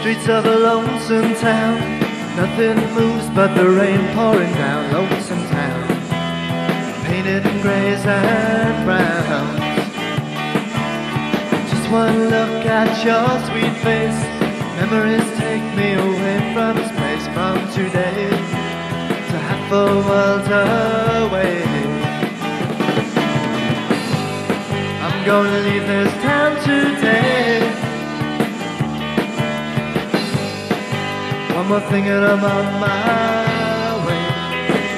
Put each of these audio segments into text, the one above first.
streets of a lonesome town. Nothing moves but the rain pouring down. Lonesome town, painted in grays and browns. Just one look at your sweet face. Memories take me away from this place. From today to half a world away. I'm gonna leave this town today. One more thing and I'm on my way,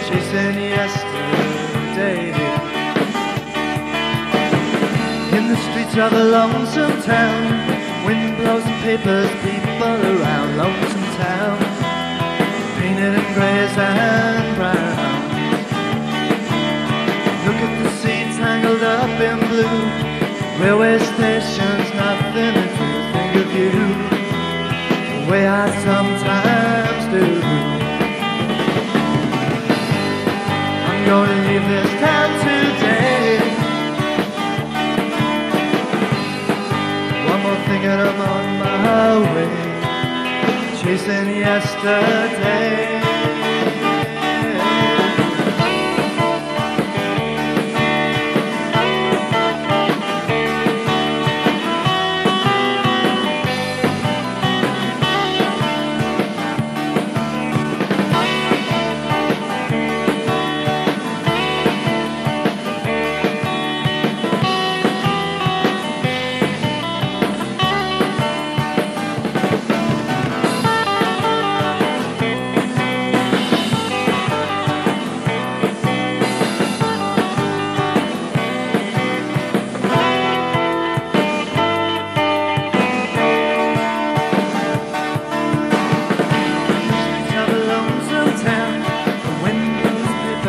chasing yesterday. In the streets of a lonesome town, wind blows and papers, people around. Lonesome town, painted in grays and brown. Look at the seats tangled up in blue. Railway stations, this town today. One more thing and I'm on my way, chasing yesterday.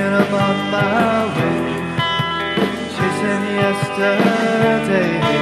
thinking about my way, chasing yesterday.